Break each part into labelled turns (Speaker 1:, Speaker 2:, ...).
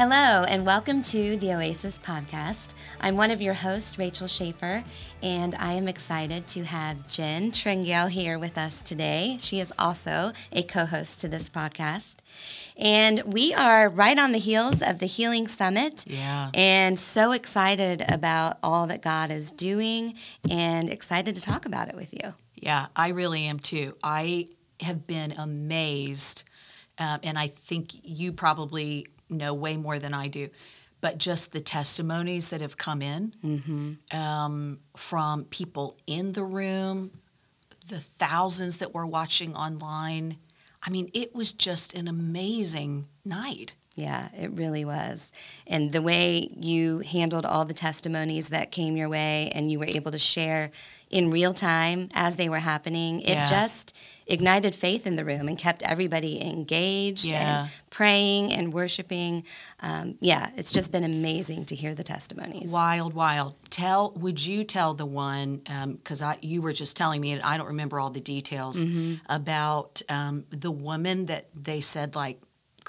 Speaker 1: Hello, and welcome to the Oasis Podcast. I'm one of your hosts, Rachel Shafer, and I am excited to have Jen Tringale here with us today. She is also a co host to this podcast. And we are right on the heels of the Healing Summit.
Speaker 2: Yeah.
Speaker 1: And so excited about all that God is doing and excited to talk about it with you.
Speaker 2: Yeah, I really am too. I have been amazed, um, and I think you probably know way more than I do, but just the testimonies that have come in
Speaker 1: Mm-hmm.
Speaker 2: um, from people in the room, the thousands that were watching online. I mean, it was just an amazing night.
Speaker 1: Yeah, it really was. And the way you handled all the testimonies that came your way and you were able to share in real time as they were happening, it
Speaker 2: Yeah.
Speaker 1: just ignited faith in the room and kept everybody engaged
Speaker 2: Yeah.
Speaker 1: and praying and worshiping. Um, yeah, it's just been amazing to hear the testimonies.
Speaker 2: Wild, wild. Tell, would you tell the one because I you were just telling me, and I don't remember all the details
Speaker 1: Mm-hmm.
Speaker 2: about um, the woman that they said like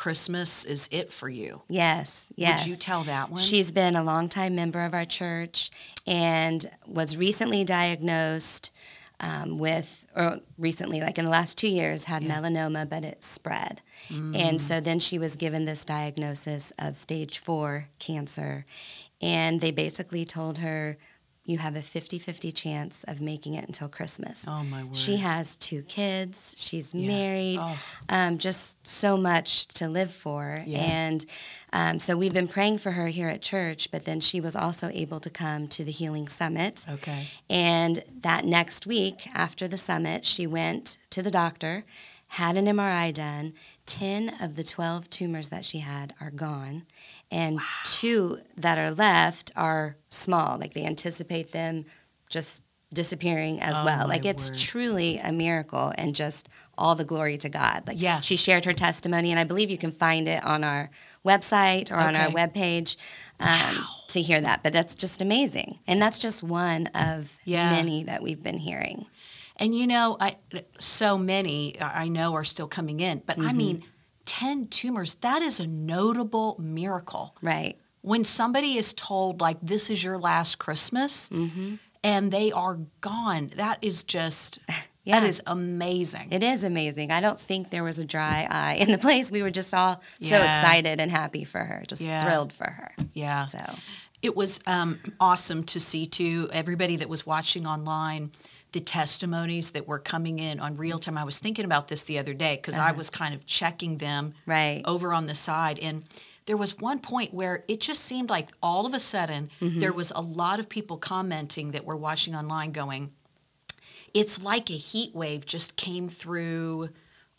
Speaker 2: Christmas is it for you.
Speaker 1: Yes, yes.
Speaker 2: Would you tell that one?
Speaker 1: She's been a longtime member of our church and was recently diagnosed um, with, or recently, like in the last two years, had melanoma, but it spread.
Speaker 2: Mm.
Speaker 1: And so then she was given this diagnosis of stage four cancer. And they basically told her, you have a 50 50 chance of making it until Christmas.
Speaker 2: Oh, my word.
Speaker 1: She has two kids, she's
Speaker 2: Yeah.
Speaker 1: married,
Speaker 2: Oh.
Speaker 1: um, just so much to live for.
Speaker 2: Yeah.
Speaker 1: And um, so we've been praying for her here at church, but then she was also able to come to the Healing Summit.
Speaker 2: Okay.
Speaker 1: And that next week after the summit, she went to the doctor, had an MRI done. 10 of the 12 tumors that she had are gone, and two that are left are small. Like they anticipate them just disappearing as
Speaker 2: Oh,
Speaker 1: well. Like it's
Speaker 2: word.
Speaker 1: truly a miracle and just all the glory to God. Like
Speaker 2: Yeah.
Speaker 1: she shared her testimony, and I believe you can find it on our website or on our
Speaker 2: Okay.
Speaker 1: webpage um, to hear that. But that's just amazing, and that's just one of
Speaker 2: Yeah.
Speaker 1: many that we've been hearing.
Speaker 2: And you know, I so many I know are still coming in, but
Speaker 1: Mm-hmm.
Speaker 2: I mean, 10 tumors, that is a notable miracle.
Speaker 1: Right.
Speaker 2: When somebody is told like this is your last Christmas
Speaker 1: Mm-hmm.
Speaker 2: and they are gone, that is just
Speaker 1: Yeah.
Speaker 2: that is amazing.
Speaker 1: It is amazing. I don't think there was a dry eye in the place. We were just all so excited and happy for her, just
Speaker 2: Yeah.
Speaker 1: thrilled for her.
Speaker 2: yeah.
Speaker 1: So,
Speaker 2: It was um, awesome to see too. Everybody that was watching online, the testimonies that were coming in on real time. I was thinking about this the other day because I uh-huh. was kind of checking them
Speaker 1: right.
Speaker 2: over on the side, and there was one point where it just seemed like all of a sudden mm-hmm. there was a lot of people commenting that were watching online, going, "It's like a heat wave just came through."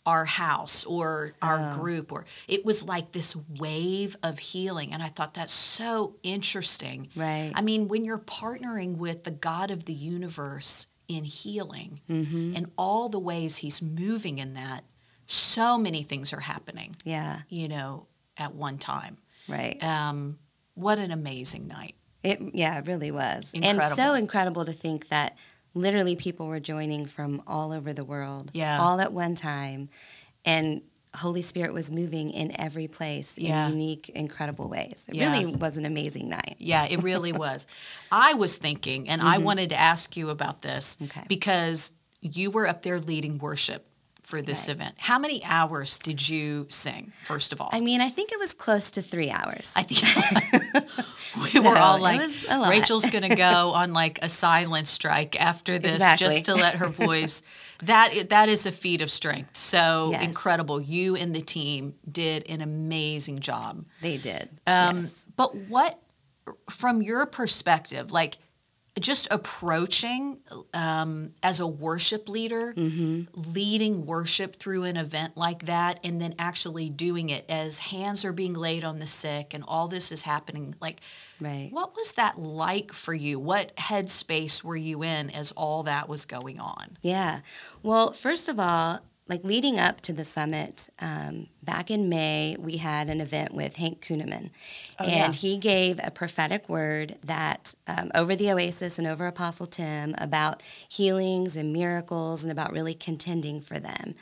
Speaker 2: our house or our oh. group or it was like this wave of healing and i thought that's so interesting
Speaker 1: Right.
Speaker 2: i mean when you're partnering with the god of the universe in healing and all the ways he's moving in that so many things are happening
Speaker 1: Yeah.
Speaker 2: you know at one time
Speaker 1: Right.
Speaker 2: um, what an amazing night
Speaker 1: It yeah, it really was. And so incredible to think that literally people were joining from all over the world,
Speaker 2: Yeah.
Speaker 1: all at one time, and Holy Spirit was moving in every place
Speaker 2: Yeah.
Speaker 1: in unique, incredible ways. It
Speaker 2: Yeah.
Speaker 1: really was an amazing night.
Speaker 2: Yeah, it really was. I was thinking, and I wanted to ask you about this
Speaker 1: Mm-hmm. Okay.
Speaker 2: because you were up there leading worship for this
Speaker 1: Right.
Speaker 2: event. How many hours did you sing, first of all?
Speaker 1: I mean, I think it was close to three hours.
Speaker 2: I think we were all like,
Speaker 1: was a lot.
Speaker 2: Rachel's going to go on like a silent strike after this
Speaker 1: Exactly.
Speaker 2: just to let her voice. That that is a feat of strength. So
Speaker 1: Yes.
Speaker 2: incredible. You and the team did an amazing job.
Speaker 1: they did.
Speaker 2: Um,
Speaker 1: yes.
Speaker 2: But what, from your perspective, like just approaching um, as a worship leader, leading worship through an event like that, and then actually doing it as hands are being laid on the sick and all this is happening, like,
Speaker 1: Right.
Speaker 2: what was that like for you? What headspace were you in as all that was going on?
Speaker 1: Yeah. Well, first of all, like leading up to the summit, um, back in May, we had an event with Hank Kunneman.
Speaker 2: Oh,
Speaker 1: and
Speaker 2: yeah.
Speaker 1: he gave a prophetic word that um, over the Oasis and over Apostle Tim about healings and miracles and about really contending for them.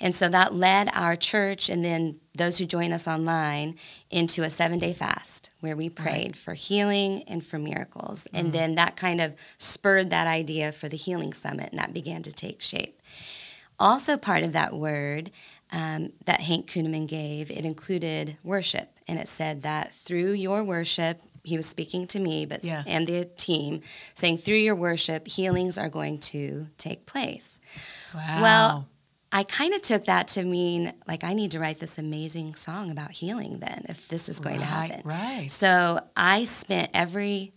Speaker 1: And so that led our church and then those who join us online into a seven day fast where we prayed for healing and for miracles. And then that kind of spurred that idea for the Healing Summit and that began to take shape. Also, part of that word um, that Hank Kunneman gave, it included worship. And it said that through your worship, he was speaking to me but
Speaker 2: Yeah.
Speaker 1: and the team, saying through your worship, healings are going to take place.
Speaker 2: Wow.
Speaker 1: Well, I kind of took that to mean like I need to write this amazing song about healing then if this is going to happen.
Speaker 2: right.
Speaker 1: So I spent every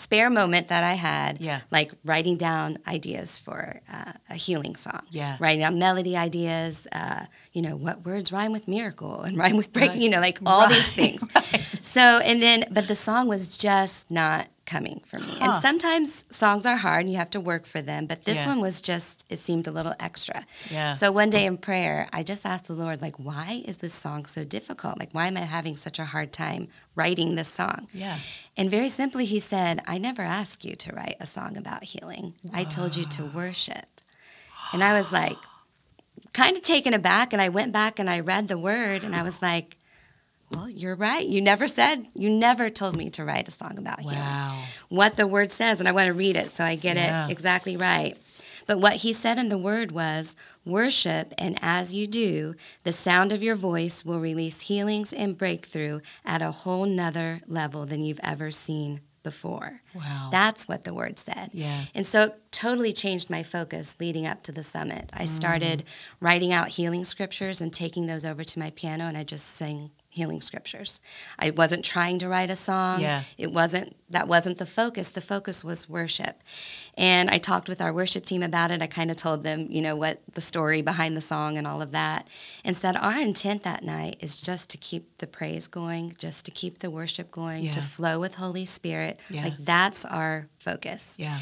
Speaker 1: spare moment that I had
Speaker 2: Yeah.
Speaker 1: like writing down ideas for uh, a healing song.
Speaker 2: Yeah.
Speaker 1: Writing down melody ideas, uh, you know, what words rhyme with miracle and rhyme with break,
Speaker 2: Right.
Speaker 1: you know, like all these
Speaker 2: Right,
Speaker 1: things. So, and then, but the song was just not coming for me. And sometimes songs are hard and you have to work for them, but this
Speaker 2: Yeah.
Speaker 1: one was just, it seemed a little extra.
Speaker 2: Yeah.
Speaker 1: So one day in prayer, I just asked the Lord, like, why is this song so difficult? Like, why am I having such a hard time writing this song?
Speaker 2: Yeah.
Speaker 1: And very simply, he said, I never asked you to write a song about healing. I told you to worship. And I was like, kind of taken aback. And I went back and I read the word and I was like, well, you're right. You never said, you never told me to write a song about healing.
Speaker 2: Wow.
Speaker 1: What the word says, and I want to read it so I get
Speaker 2: Yeah.
Speaker 1: it exactly right. But what he said in the word was, worship, and as you do, the sound of your voice will release healings and breakthrough at a whole nother level than you've ever seen before.
Speaker 2: Wow.
Speaker 1: That's what the word said.
Speaker 2: Yeah.
Speaker 1: And so it totally changed my focus leading up to the summit. I started mm. writing out healing scriptures and taking those over to my piano, and I just sang healing scriptures. I wasn't trying to write a song.
Speaker 2: Yeah.
Speaker 1: It wasn't that wasn't the focus. The focus was worship. And I talked with our worship team about it. I kind of told them, you know, what the story behind the song and all of that. And said our intent that night is just to keep the praise going, just to keep the worship going, to flow with Holy Spirit.
Speaker 2: Yeah.
Speaker 1: Like that's our focus.
Speaker 2: Yeah.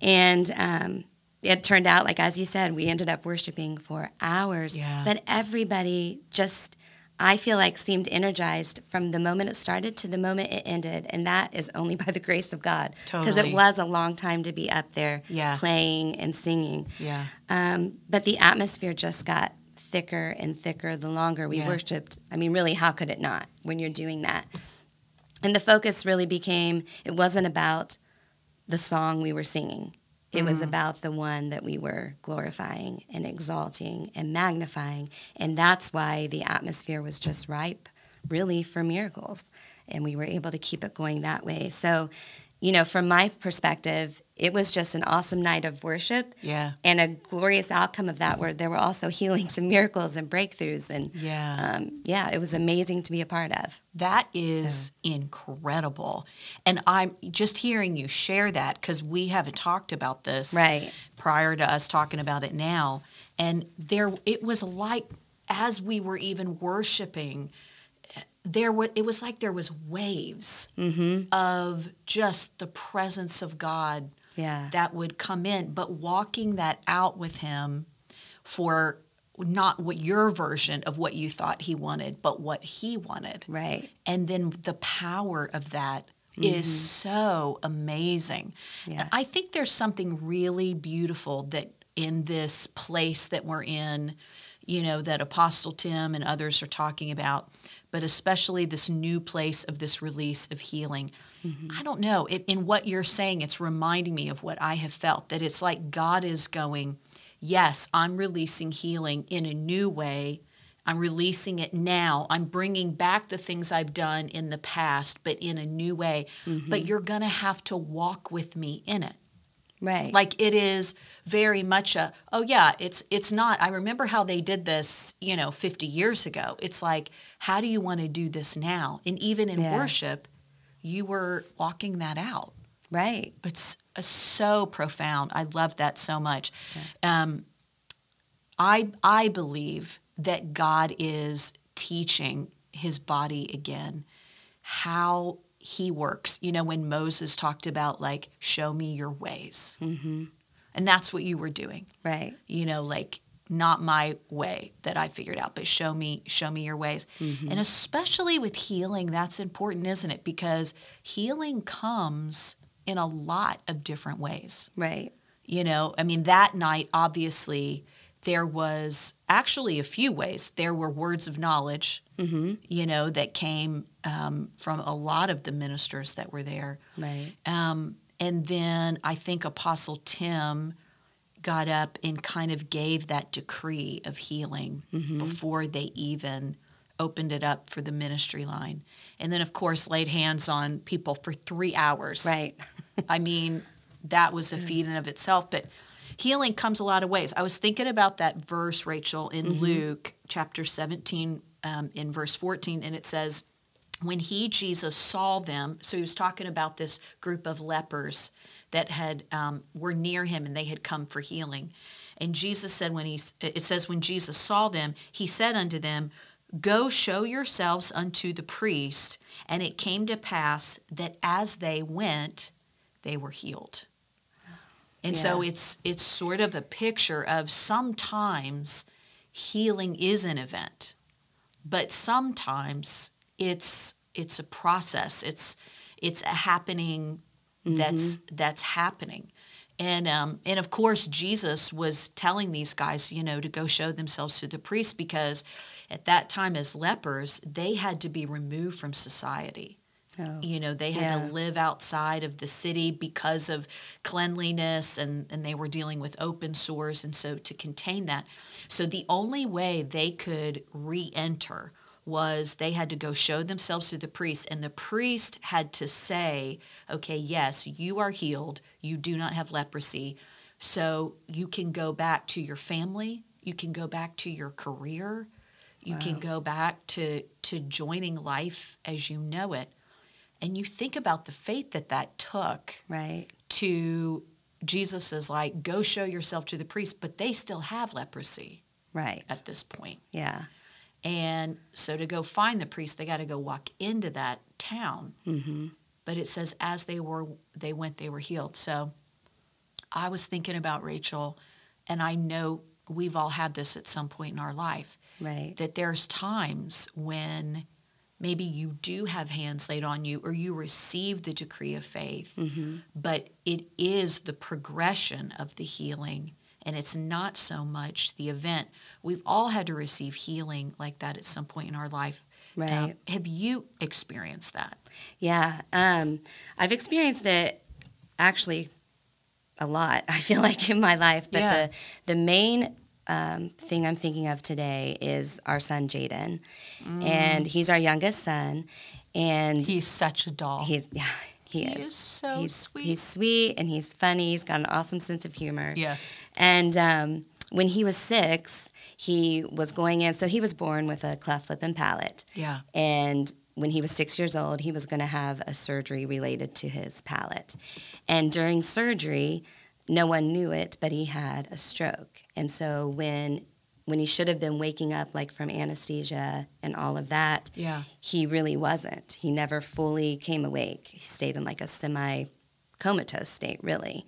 Speaker 1: And um, it turned out, like as you said, we ended up worshiping for hours.
Speaker 2: Yeah.
Speaker 1: But everybody just, I feel like, seemed energized from the moment it started to the moment it ended. And that is only by the grace of God. Because
Speaker 2: Totally.
Speaker 1: it was a long time to be up there
Speaker 2: Yeah.
Speaker 1: playing and singing.
Speaker 2: Yeah.
Speaker 1: Um, but the atmosphere just got thicker and thicker the longer we
Speaker 2: Yeah.
Speaker 1: worshiped. I mean, really, how could it not when you're doing that? And the focus really became it wasn't about the song we were singing, it was mm-hmm. about the one that we were glorifying and exalting and magnifying. And that's why the atmosphere was just ripe, really, for miracles. And we were able to keep it going that way. So, you know, from my perspective, it was just an awesome night of worship
Speaker 2: Yeah.
Speaker 1: and a glorious outcome of that where there were also healings and miracles and breakthroughs and
Speaker 2: Yeah.
Speaker 1: um, yeah it was amazing to be a part of
Speaker 2: That is incredible. And I'm just hearing you share that because we haven't talked about this
Speaker 1: Right.
Speaker 2: prior to us talking about it now. And there it was like as we were even worshiping, there was it was like there was waves mm-hmm. of just the presence of God
Speaker 1: yeah
Speaker 2: that would come in, but walking that out with him for not what your version of what you thought he wanted, but what he wanted.
Speaker 1: right
Speaker 2: And then the power of that mm-hmm. is so amazing.
Speaker 1: Yeah.
Speaker 2: And I think there's something really beautiful that in this place that we're in, you know, that Apostle Tim and others are talking about, but especially this new place of this release of healing. Mm-hmm. I don't know. It, in what you're saying, it's reminding me of what I have felt that it's like God is going, Yes, I'm releasing healing in a new way. I'm releasing it now. I'm bringing back the things I've done in the past, but in a new way. But mm-hmm. you're going to have to walk with me in it.
Speaker 1: Right
Speaker 2: Like it is very much a, oh yeah, it's it's not. I remember how they did this, you know, 50 years ago. It's like, how do you want to do this now? And even in
Speaker 1: Yeah.
Speaker 2: worship, you were walking that out.
Speaker 1: right
Speaker 2: It's uh, so profound. I love that so much. Um, I I believe that God is teaching His body again how He works. You know, when Moses talked about like, "Show me your ways," mm-hmm. and that's what you were doing.
Speaker 1: right
Speaker 2: You know, like not my way that I figured out, but show me show me your ways. And especially with healing, that's important, isn't it? Because healing comes in a lot of different ways.
Speaker 1: Right.
Speaker 2: You know, I mean, that night, obviously, there was actually a few ways. There were words of knowledge, you know, that came um, from a lot of the ministers that were there.
Speaker 1: Right.
Speaker 2: Um, and then I think Apostle Tim got up and kind of gave that decree of healing before they even opened it up for the ministry line. And then, of course, laid hands on people for three hours.
Speaker 1: Right.
Speaker 2: I mean, that was a feat in of itself. But healing comes a lot of ways. I was thinking about that verse, Rachel, in Luke chapter 17, um, in verse 14, and it says, when he, Jesus, saw them, so he was talking about this group of lepers that had um, were near him and they had come for healing. And Jesus said, when he, it says, when Jesus saw them, he said unto them, Go show yourselves unto the priest. And it came to pass that as they went, they were healed. And so it's it's sort of a picture of sometimes healing is an event, but sometimes it's it's a process. It's it's a happening that's that's happening. And um, and of course Jesus was telling these guys, you know, to go show themselves to the priest because at that time as lepers, they had to be removed from society.
Speaker 1: Oh.
Speaker 2: You know, they had
Speaker 1: Yeah.
Speaker 2: to live outside of the city because of cleanliness and, and they were dealing with open sores. And so to contain that, so the only way they could re enter was they had to go show themselves to the priest, and the priest had to say, okay, yes, you are healed, you do not have leprosy, so you can go back to your family, you can go back to your career, you can go back to, to joining life as you know it. And you think about the faith that that took
Speaker 1: Right.
Speaker 2: to Jesus is like, go show yourself to the priest, but they still have leprosy
Speaker 1: Right.
Speaker 2: at this point.
Speaker 1: Yeah.
Speaker 2: And so to go find the priest, they got to go walk into that town.
Speaker 1: Mm-hmm.
Speaker 2: But it says as they were, they went, they were healed. So I was thinking about Rachel, and I know we've all had this at some point in our life
Speaker 1: Right.
Speaker 2: that there's times when maybe you do have hands laid on you or you receive the decree of faith, but it is the progression of the healing and it's not so much the event. We've all had to receive healing like that at some point in our life. Um,
Speaker 1: Right.
Speaker 2: have you experienced that?
Speaker 1: Yeah, um, I've experienced it actually a lot. I feel like in my life, but
Speaker 2: Yeah.
Speaker 1: the the main um, thing I'm thinking of today is our son Jaden, and he's our youngest son, and
Speaker 2: He's such a doll.
Speaker 1: he's yeah he,
Speaker 2: He
Speaker 1: is.
Speaker 2: is so
Speaker 1: he's,
Speaker 2: sweet.
Speaker 1: He's sweet and he's funny. He's got an awesome sense of humor.
Speaker 2: Yeah.
Speaker 1: And um, when he was six, he was going in. So he was born with a cleft lip and palate.
Speaker 2: Yeah.
Speaker 1: And when he was six years old, he was going to have a surgery related to his palate. And during surgery, no one knew it, but he had a stroke. And so when when he should have been waking up like from anesthesia and all of that,
Speaker 2: Yeah.
Speaker 1: he really wasn't. He never fully came awake. He stayed in like a semi comatose state, really.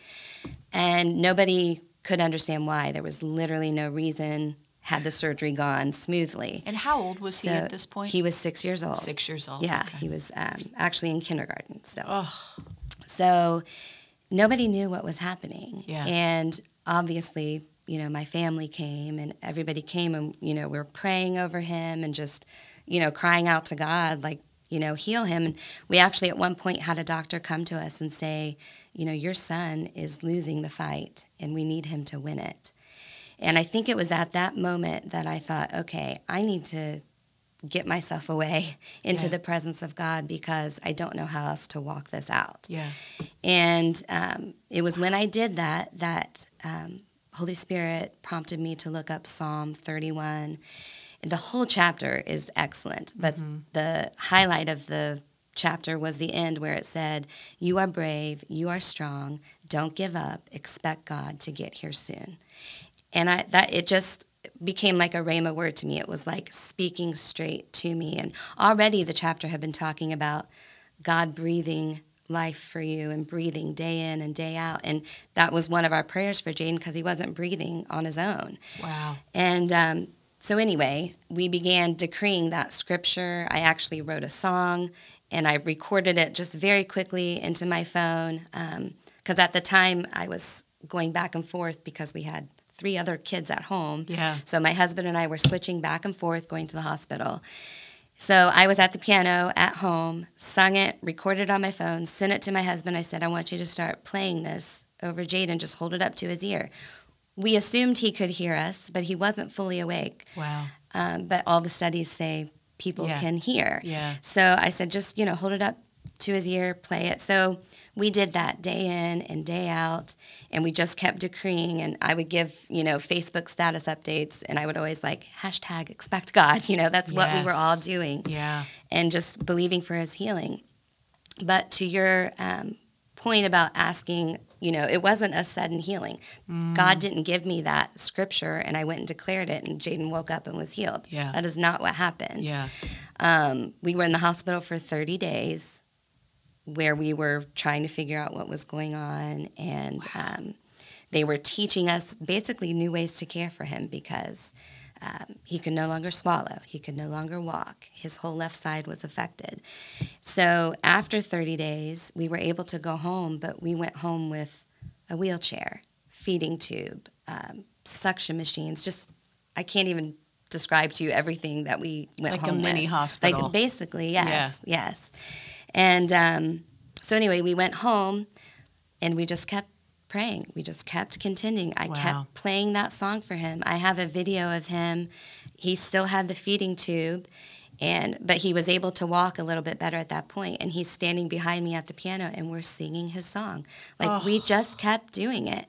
Speaker 1: And nobody could understand why. There was literally no reason had the surgery gone smoothly.
Speaker 2: And how old was he at this point?
Speaker 1: He was six years old.
Speaker 2: Six years old.
Speaker 1: Yeah,
Speaker 2: Okay.
Speaker 1: he was um, actually in kindergarten still.
Speaker 2: Oh,
Speaker 1: So nobody knew what was happening.
Speaker 2: Yeah.
Speaker 1: And obviously, you know, my family came and everybody came and, you know, we were praying over him and just, you know, crying out to God, like, you know, heal him. And we actually at one point had a doctor come to us and say, you know, your son is losing the fight and we need him to win it. And I think it was at that moment that I thought, okay, I need to get myself away into
Speaker 2: Yeah.
Speaker 1: the presence of God because I don't know how else to walk this out.
Speaker 2: yeah.
Speaker 1: And um, it was when I did that that um, Holy Spirit prompted me to look up Psalm 31. And the whole chapter is excellent, but the highlight of the chapter was the end where it said, You are brave, you are strong, don't give up, expect God to get here soon. And I, that it just became like a rhema word to me. It was like speaking straight to me. And already the chapter had been talking about God breathing life for you and breathing day in and day out. And that was one of our prayers for Jaden because he wasn't breathing on his own.
Speaker 2: Wow.
Speaker 1: And um, so, anyway, we began decreeing that scripture. I actually wrote a song and I recorded it just very quickly into my phone because um, at the time I was going back and forth because we had three other kids at home.
Speaker 2: Yeah.
Speaker 1: So my husband and I were switching back and forth going to the hospital. So I was at the piano at home, sung it, recorded on my phone, sent it to my husband. I said, I want you to start playing this over Jaden, just hold it up to his ear. We assumed he could hear us, but he wasn't fully awake.
Speaker 2: Wow.
Speaker 1: Um, but all the studies say people
Speaker 2: Yeah.
Speaker 1: can hear.
Speaker 2: Yeah.
Speaker 1: So I said, just, you know, hold it up to his ear, play it. So we did that day in and day out, and we just kept decreeing. And I would give, you know, Facebook status updates, and I would always like hashtag expect God. You know, that's what we were all doing,
Speaker 2: Yeah.
Speaker 1: and just believing for His healing. But to your um, point about asking, you know, it wasn't a sudden healing.
Speaker 2: Mm.
Speaker 1: God didn't give me that scripture, and I went and declared it, and Jaden woke up and was healed.
Speaker 2: Yeah.
Speaker 1: That is not what happened.
Speaker 2: Yeah.
Speaker 1: Um, we were in the hospital for 30 days where we were trying to figure out what was going on. And um, they were teaching us basically new ways to care for him because um, he could no longer swallow, he could no longer walk. His whole left side was affected. So after 30 days, we were able to go home, but we went home with a wheelchair, feeding tube, um, suction machines, just, I can't even describe to you everything that we went
Speaker 2: Like a
Speaker 1: home
Speaker 2: mini
Speaker 1: with.
Speaker 2: hospital.
Speaker 1: Like basically, yes, yes. And um, so anyway, we went home and we just kept praying. We just kept contending. I
Speaker 2: Wow.
Speaker 1: kept playing that song for him. I have a video of him. He still had the feeding tube and but he was able to walk a little bit better at that point and he's standing behind me at the piano and we're singing his song. Like we just kept doing it.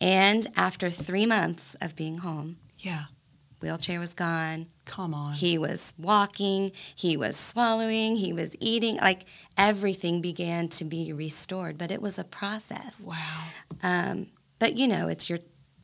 Speaker 1: And after 3 months of being home,
Speaker 2: Yeah.
Speaker 1: wheelchair was gone.
Speaker 2: Come on.
Speaker 1: He was walking, he was swallowing, he was eating, like everything began to be restored, but it was a process.
Speaker 2: wow.
Speaker 1: Um, but you know, it's your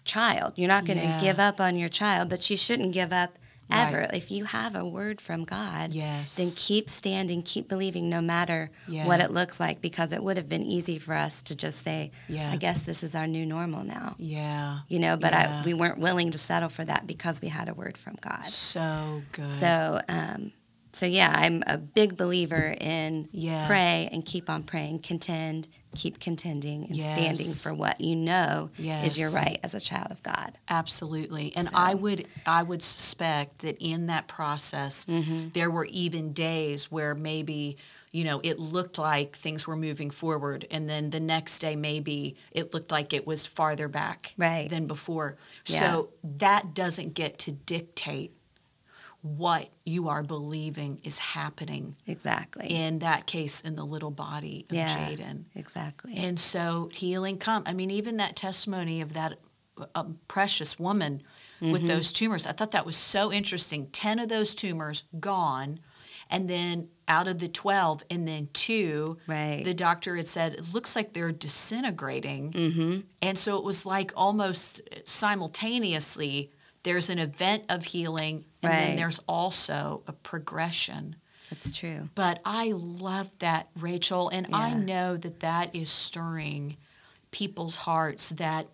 Speaker 1: child. You're not going to
Speaker 2: Yeah.
Speaker 1: give up on your child, but you shouldn't give up ever.
Speaker 2: Right.
Speaker 1: If you have a word from God,
Speaker 2: Yes.
Speaker 1: then keep standing, keep believing no matter
Speaker 2: Yeah.
Speaker 1: what it looks like, because it would have been easy for us to just say,
Speaker 2: Yeah.
Speaker 1: I guess this is our new normal now.
Speaker 2: Yeah.
Speaker 1: You know, but
Speaker 2: Yeah.
Speaker 1: I, we weren't willing to settle for that because we had a word from God.
Speaker 2: So good.
Speaker 1: So, um, so yeah, I'm a big believer in
Speaker 2: Yeah.
Speaker 1: pray and keep on praying, contend, keep contending, and standing for what you know is your right as a child of God.
Speaker 2: Absolutely. And
Speaker 1: So-
Speaker 2: I would I would suspect that in that process
Speaker 1: Mm-hmm.
Speaker 2: there were even days where maybe you know it looked like things were moving forward and then the next day maybe it looked like it was farther back
Speaker 1: Right.
Speaker 2: than before.
Speaker 1: Yeah.
Speaker 2: So that doesn't get to dictate what you are believing is happening
Speaker 1: Exactly.
Speaker 2: in that case in the little body of
Speaker 1: yeah.
Speaker 2: Jaden.
Speaker 1: Exactly.
Speaker 2: And so healing come. I mean, even that testimony of that uh, precious woman
Speaker 1: Mm-hmm.
Speaker 2: with those tumors, I thought that was so interesting. 10 of those tumors gone. And then out of the 12, and then two,
Speaker 1: Right.
Speaker 2: the doctor had said, it looks like they're disintegrating.
Speaker 1: mm-hmm.
Speaker 2: And so it was like almost simultaneously, there's an event of healing, and then there's also a progression.
Speaker 1: That's true.
Speaker 2: But I love that, Rachel, and I know that that is stirring people's hearts that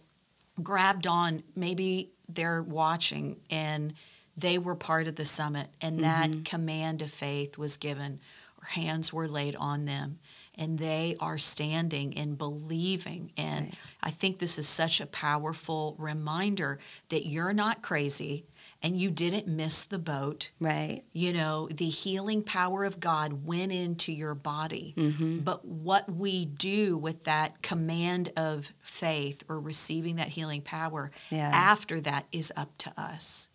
Speaker 2: grabbed on. Maybe they're watching and they were part of the summit, and
Speaker 1: Mm-hmm.
Speaker 2: that command of faith was given, or hands were laid on them, and they are standing and believing. And
Speaker 1: Right.
Speaker 2: I think this is such a powerful reminder that you're not crazy and you didn't miss the boat
Speaker 1: Right.
Speaker 2: you know, the healing power of God went into your body.
Speaker 1: Mm-hmm.
Speaker 2: But what we do with that command of faith or receiving that healing power
Speaker 1: Yeah.
Speaker 2: after that is up to us.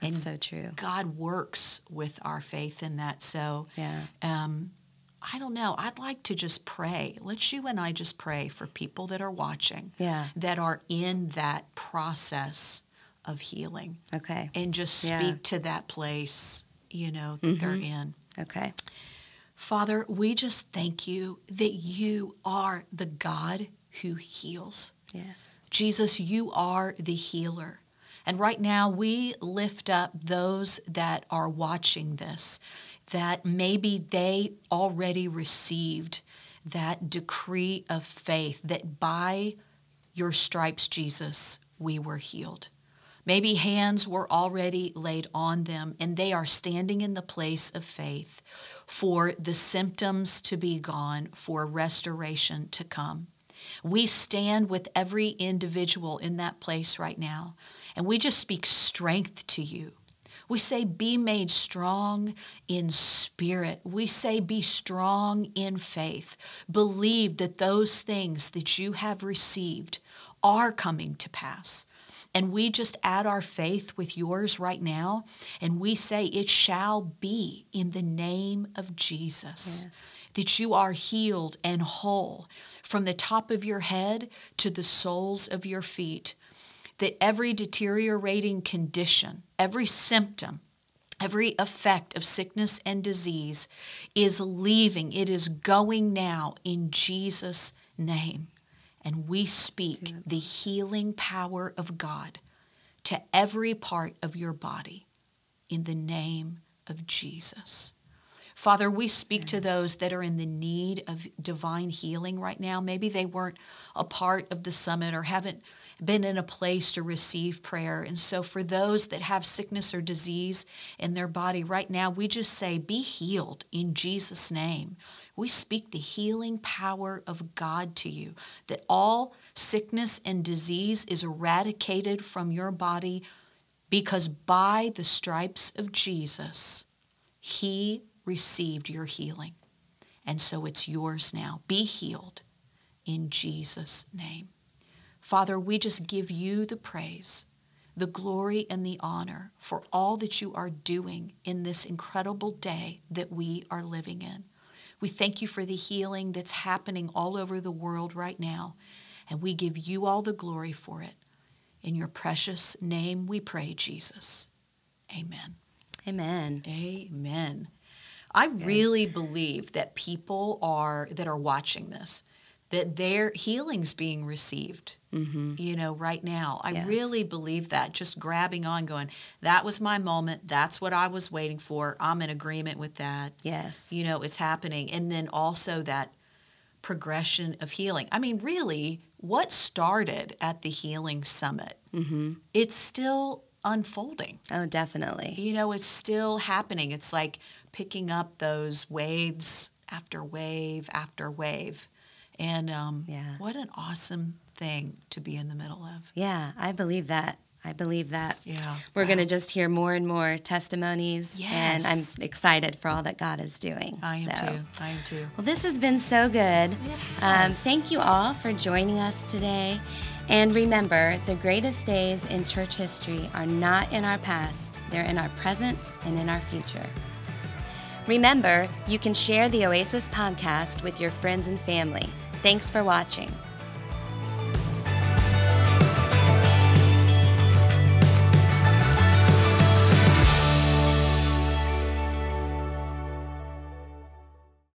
Speaker 1: That's
Speaker 2: and
Speaker 1: so true.
Speaker 2: God works with our faith in that. So,
Speaker 1: Yeah.
Speaker 2: um, I don't know. I'd like to just pray. Let's you and I just pray for people that are watching
Speaker 1: Yeah.
Speaker 2: that are in that process of healing
Speaker 1: Okay.
Speaker 2: and just speak
Speaker 1: Yeah.
Speaker 2: to that place, you know, that they're mm-hmm. in.
Speaker 1: Okay.
Speaker 2: Father, we just thank you that you are the God who heals.
Speaker 1: Yes.
Speaker 2: Jesus, you are the healer. And right now, we lift up those that are watching this, that maybe they already received that decree of faith that by your stripes, Jesus, we were healed. Maybe hands were already laid on them and they are standing in the place of faith for the symptoms to be gone, for restoration to come. We stand with every individual in that place right now, and we just speak strength to you. We say, be made strong in spirit. We say, be strong in faith. Believe that those things that you have received are coming to pass. And we just add our faith with yours right now, and we say, It shall be in the name of Jesus. Yes. That you are healed and whole from the top of your head to the soles of your feet. That every deteriorating condition, every symptom, every effect of sickness and disease is leaving. It is going now in Jesus' name. And we speak the healing power of God to every part of your body in the name of Jesus. Father, we speak to those that are in the need of divine healing right now. Maybe they weren't a part of the summit or haven't been in a place to receive prayer. And so, for those that have sickness or disease in their body right now, we just say, Be healed in Jesus' name. We speak the healing power of God to you, that all sickness and disease is eradicated from your body because by the stripes of Jesus, He received your healing. And so it's yours now. Be healed in Jesus' name. Father, we just give you the praise, the glory, and the honor for all that you are doing in this incredible day that we are living in. We thank you for the healing that's happening all over the world right now, and we give you all the glory for it. In your precious name we pray, Jesus. Amen.
Speaker 1: Amen.
Speaker 2: Amen. I really believe that people are that are watching this that their healing's being received mm-hmm. you know right now. I yes. really believe that just grabbing on going that was my moment. That's what i was waiting for. I'm in agreement with that.
Speaker 1: Yes.
Speaker 2: You know it's happening. And then also that progression of healing. I mean really what started at the healing summit mm-hmm. it's still unfolding.
Speaker 1: Oh definitely.
Speaker 2: You know it's still happening. It's like picking up those waves after wave after wave and um, yeah. what an awesome thing to be in the middle of.
Speaker 1: Yeah, I believe that. I believe that.
Speaker 2: Yeah.
Speaker 1: We're wow. going to just hear more and more testimonies. Yes. And I'm excited for all that God is doing.
Speaker 2: I am so. too. I am too.
Speaker 1: Well, this has been so good. Um, thank you all for joining us today. And remember, the greatest days in church history are not in our past, they're in our present and in our future. Remember, you can share the Oasis podcast with your friends and family. Thanks for watching.